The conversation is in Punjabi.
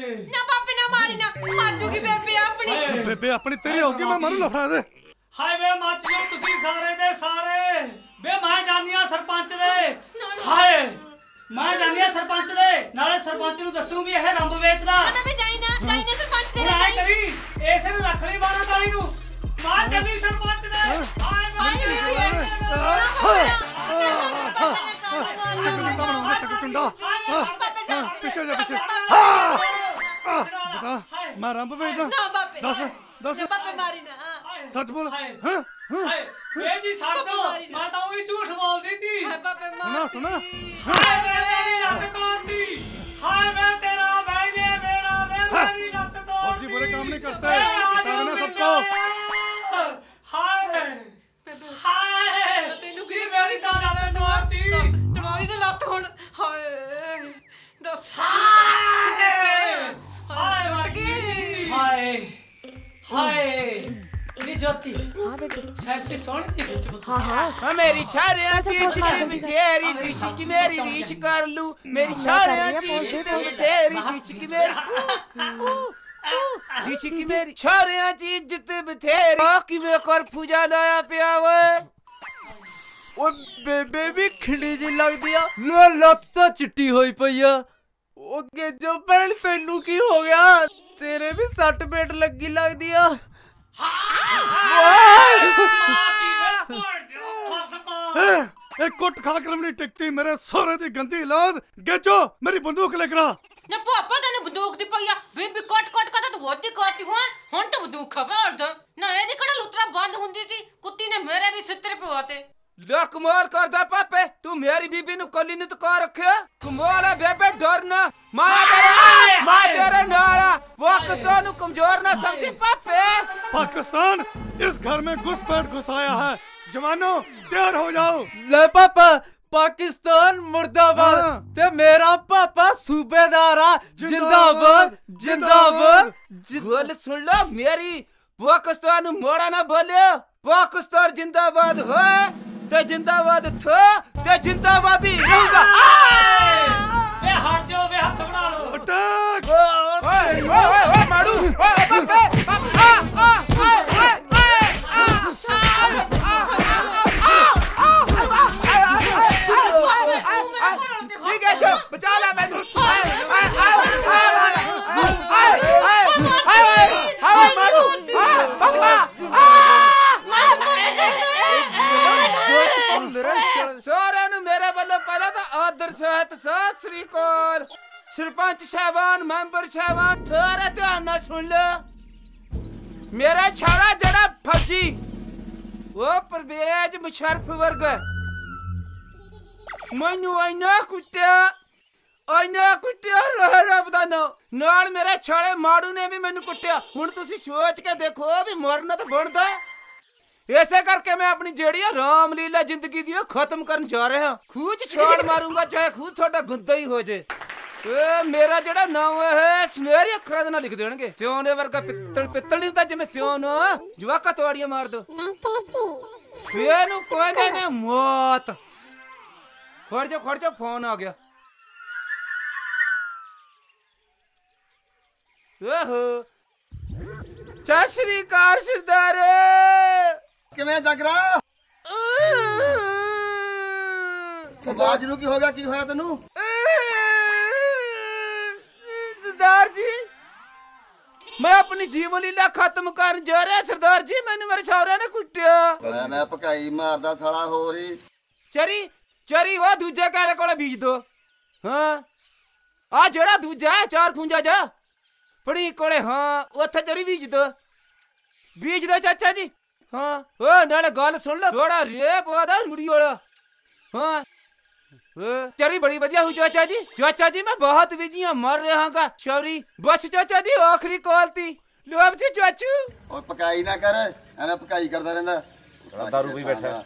ਨਾ ਪਾਪੇ ਨਾ ਮਾਰੀ ਨਾ। ਮਰ ਜੂਗੀ ਬੇਬੇ ਆਪਣੀ। ਬੇਬੇ ਆਪਣੀ ਤੇਰੀ ਹੋਗੀ ਮੈਂ ਮਰੂ ਲਫੜਾ ਦੇ। ਹਾਏ ਵੇ ਮੱਚ ਜਾਓ ਤੁਸੀਂ ਸਾਰੇ ਦੇ ਸਾਰੇ। ਵੇ ਮੈਂ ਜਾਨੀ ਆ ਸਰਪੰਚ ਦੇ। ਹਾਏ ਮੈਂ ਜਾਨੀ ਆ ਸਰਪੰਚ ਦੇ। ਨਾਲੇ ਸਰਪੰਚ ਨੂੰ ਦੱਸੂ ਵੀ ਇਹ ਰੰਬ ਵੇਚਦਾ। ਨਾ ਵੀ ਜਾਈ ਨਾ ਜਾਈ ਨਾ ਸਰਪੰਚ ਦੇ ਐ ਕਰੀ ਇਸੇ ਨੂੰ ਰੱਖ ਲਈ ਬਾਰਾਂ ਤਾਲੀ ਨੂੰ। ਮਾਂ ਚੱਲੀ ਸਰਪੰਚ ਦੇ। ਹਾਏ ਹਾਏ ਮੈਂ ਚੁੰਡਾ ਪਿੱਛੇ ਜਾ ਪਿੱਛੇ। ਬਤਾ ਮੈਂ ਰੰਬ ਵੇਚਦਾ ਨਾ ਬਾਪੇ ਦੱਸ ਦੱਸ। ਨਾ ਬਾਪੇ ਮਾਰੀ ਨਾ ਹਾਂ ਸੱਚ ਬੋਲ। ਹਾਂ? ਹਾਏ। ਇਹ ਜੀ ਛੱਡ ਦੋ। ਮਾਤਾ ਉਹ ਵੀ ਝੂਠ ਬੋਲਦੀ ਸੀ। ਸੁਣਾ ਸੁਣਾ। ਹਾਏ ਮੈਂ ਮੇਰੀ ਲੱਤ ਤੋੜਦੀ ਹਾਏ ਮੈਂ ਤੇਰਾ ਭਾਈ ਮੇਰਾ ਮੈਂ ਮੇਰੀ ਲੱਤ ਤੋੜਦੀ ਜੀ ਬੁਰੇ ਕੰਮ ਨਹੀਂ ਕਰਤਾ। ਸਾਗਨਾ ਸਭ ਕੋ ਹਾਏ ਹਾਏ। ਤੈਨੂੰ ਕੀ ਮੇਰੀ ਤਾਂ ਲੱਤ ਤੋੜਦੀ ਤੜਵਾਈ ਦੇ ਲੱਤ ਹੁਣ। ਹਾਏ ਦੱਸ। ਹਾਏ। ਗਈ ਹਾਏ ਹਾਏ ਨੀ ਜੋਤੀ ਹਾਂ ਬੇਬੇ ਸੈਲਫੀ ਸੋਹਣੀ ਜਿਹੀ ਖਿੱਚ ਪੁੱਤ ਹਾਂ ਹਾਂ ਹਾਂ ਮੇਰੀ ਸਾਰਿਆਂ ਅੱਛਾ, ਚੀਜ਼ ਪੋਸਟ ਕਰ ਦੀ ਦਿੰਦੀ। ਤੇਰੀ ਰਿਸ਼ ਕੀ ਮੇਰੀ ਰਿਸ਼ ਕਰ ਲੂ ਮੇਰੀ ਸਾਰਿਆਂ ਚੀਜ਼ ਦੀ ਤੇਰੀ ਰਿਸ਼ ਕੀ ਮੇਰੀ ਰਿਸ਼ ਕੀ ਮੇਰੀ ਸਾਰਿਆਂ ਚੀਜ਼ ਜਿੱਤ ਬਥੇਰੀ ਆ ਕਿਵੇਂ ਕਰ ਪੂਜਾ ਲਾਇਆ ਪਿਆ ਓਏ ਓਏ ਬੇਬੇ ਵੀ ਖਿੜੀ ਜੀ ਲੱਗਦੀ ਆ ਲੈ ਲੱਤ ਤਾਂ ਚਿੱਟੀ ਹੋਈ ਪਈ ਆ ਉਹ ਗੇਜੋ ਭੈਣ ਤੈਨੂੰ ਕੀ ਹੋ ਗਿਆ ਤੇਰੇ ਵੀ ਸੱਟ ਪੇਟ ਲੱਗੀ ਲੱਗਦੀ ਆ। ਇੱਕ ਕੁੱਟ ਖਾ ਕੇ ਮੇਰੀ ਟਿਕਤੀ ਮੇਰੇ ਸੋਹਰੇ ਦੀ ਗੰਦੀ ਲਾਦ ਗੇਜੋ ਮੇਰੀ ਬੰਦੂਕ ਲੈ ਕਰਾ ਨਾ ਪਾਪਾ ਤੈਨੂੰ ਬੰਦੂਕ ਦੀ ਪਈ ਆ। ਬੀਬੀ ਕੋਟ ਕੋਟ ਕਾ ਤੂੰ ਹੋਤੀ ਕਰਤੀ ਹੁਣ ਹੁਣ ਤਾਂ ਬੰਦੂਕ ਖਬਰ ਨਾ ਇਹਦੀ ਕੜਾ ਲੁੱਤਰਾ ਬੰਦ ਹੁੰਦੀ ਸੀ? ਕੁੱਤੀ ਨੇ ਮੇਰੇ ਵੀ ਸਿੱਤਰ ਪਵਾਤੇ लो कुमार कर दे पापे तू मेरी बीबी नु कोली नु तो कर रखे कुमार बेबे डरना माया तेरे माया तेरे नाला पाकिस्तान नु कमज़ोर ना समझे पापे। पाकिस्तान इस घर में घुसपैठ घुसाया है। जवानों तैयार हो जाओ। ले पापा पाकिस्तान मुर्दाबाद। हाँ। ते मेरा पापा सूबेदार जिंदाबाद जिंदाबाद बोल सुन लो मेरी। पाकिस्तान मोड़ा ना बोले पाकिस्तान जिंदाबाद हो। ਤੇ ਜਿੰਦਾਬਾਦ ਥੋ ਤੇ ਜਿੰਦਾਬਾਦੀ ਰਹੂਗਾ। ਵੇ ਹਟ ਜਾਓ ਵੇ ਹੱਥ ਤਾਂ ਸਤਿ ਸ੍ਰੀ ਅਕਾਲ। ਸਰਪੰਚ ਸਾਹਿਬਾਨ, ਮੈਂਬਰ ਸਾਹਿਬਾਨ ਸਾਰੇ ਧਿਆਨ ਨਾਲ ਸੁਣ ਲਓ ਮੇਰਾ ਛਾੜਾ ਜਿਹੜਾ ਫੌਜੀ, ਉਹ ਪਰਵੇਜ ਮੁਸ਼ਰਫ ਵਰਗਾ ਮੈਨੂੰ ਇੰਨਾ ਕੁੱਟਿਆ ਇੰਨਾ ਕੁੱਟਿਆ ਰਹਿ ਰੱਬ ਦਾ ਨਾਂ। ਨਾਲ ਮੇਰੇ ਛਾਲੇ ਮਾੜੂ ਨੇ ਵੀ ਮੈਨੂੰ ਕੁੱਟਿਆ। ਹੁਣ ਤੁਸੀਂ ਸੋਚ ਕੇ ਦੇਖੋ ਵੀ ਮਰਨਾ ਤਾਂ ਬਣਦਾ ਇਸੇ ਕਰਕੇ ਮੈਂ ਆਪਣੀ ਜਿਹੜੀ ਆ ਰਾਮਲੀਲਾ ਜ਼ਿੰਦਗੀ ਦੀ ਉਹ ਖਤਮ ਕਰਨ ਜਾ ਰਿਹਾ। ਖੂਹ ਚ ਛਾਲ ਮਾਰੂੰਗਾ, ਚਾਹੇ ਖੂਹ ਤੁਹਾਡਾ ਗੁੰਦਾ ਹੀ ਹੋ ਜੇ। ਏ, ਮੇਰਾ ਜਿਹੜਾ ਨਾਮ ਹੈ ਸੁਨਹਿਰੀ ਅੱਖਰਾਂ ਦੇ ਨਾਲ ਲਿਖ ਦੇਣਗੇ। ਸਿਉਂ ਵਰਗਾ ਪਿੱਤਲ ਪਿੱਤਲ ਨਹੀਂ ਹੁੰਦਾ ਜਿਵੇਂ ਸਿਉਂ ਜਵਾਕਾ ਤੋੜੀਆਂ ਮਾਰ ਦੋ। ਇਹਨੂੰ ਕਹਿੰਦੇ ਨੇ ਮੌਤ। ਖੜ ਜਾ ਖੜ ਜਾ ਫੋਨ ਆ ਗਿਆ। ਓਹੋ ਸਤਿ ਸ਼੍ਰੀ ਅਕਾਲ ਸਰਦਾਰ। ਕਿਵੇਂ ਜਗਰਾ? ਆਵਾਜ਼ ਨੂੰ ਕੀ ਹੋ ਗਿਆ? ਕੀ ਹੋਇਆ ਤੈਨੂੰ? ਸਰਦਾਰ ਜੀ ਮੈਂ ਆਪਣੀ ਜੀਵਨ ਲੀਲਾ ਖਤਮ ਕਰਨ ਜਾ ਰਿਹਾ ਸਰਦਾਰ ਜੀ ਮੈਨੂੰ ਮੇਰੇ ਸਹੁਰੇ ਨੇ ਕੁੱਟਿਆ। ਮੈਂ ਮੈਂ ਭਕਾਈ ਮਾਰਦਾ ਸਾਲਾ ਹੋ। ਰਹੀ ਚਰੀ ਚਰੀ ਉਹ ਦੂਜੇ ਕਾਲੇ ਕੋਲੇ ਬੀਜ ਦੋ। ਹਾਂ। ਆ ਜਿਹੜਾ ਦੂਜਾ ਹੈ ਚਾਰ ਖੁੰਜਾ ਜਾ ਫੜੀ ਕੋਲੇ ਹਾਂ ਉੱਥੇ ਚਰੀ ਬੀਜ ਦੋ। ਬੀਜ ਦੋ ਚਾਚਾ ਜੀ। ਹਾਂ ਉਹ ਨਾਲੇ ਗੱਲ ਸੁਣ ਲਓ ਥੋੜਾ ਰੇਪ ਉਹਦਾ ਮੁੜੀ ਵਾਲਾ। ਹਾਂ। ਓ, ਚਰੀ ਬੜੀ ਵਧੀਆ ਹੋਈ ਚਾਚਾ ਜੀ। ਚਾਚਾ ਜੀ ਮੈਂ ਬਹੁਤ ਬਿਜੀਆਂ ਮਰ ਰਿਹਾ ਹਾਂ ਸ਼ੌਰੀ। ਬਸ ਚਾਚਾ ਜੀ ਆਖਰੀ ਕਾਲ ਤੀ। ਲੋਬ ਜੀ ਚਾਚੂ। ਉਹ ਭਕਾਈ ਨਾ ਕਰ ਐਵੇਂ ਭਕਾਈ ਕਰਦਾ ਰਹਿੰਦਾ। ਦਾਰੂ ਪੀ ਬੈਠਾ।